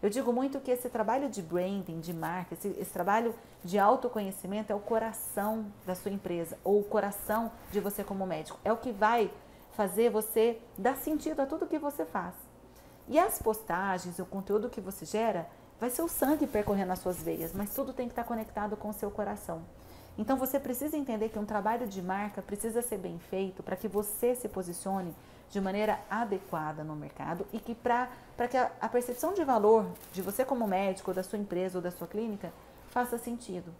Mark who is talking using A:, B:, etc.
A: Eu digo muito que esse trabalho de branding, de marca, esse, esse, trabalho de autoconhecimento é o coração da sua empresa, ou o coração de você como médico. É o que vai fazer você dar sentido a tudo que você faz. E as postagens, o conteúdo que você gera, vai ser o sangue percorrendo as suas veias, mas tudo tem que estar conectado com o seu coração. Então você precisa entender que um trabalho de marca precisa ser bem feito para que você se posicione de maneira adequada no mercado e que para que a, a percepção de valor de você como médico, da sua empresa ou da sua clínica faça sentido.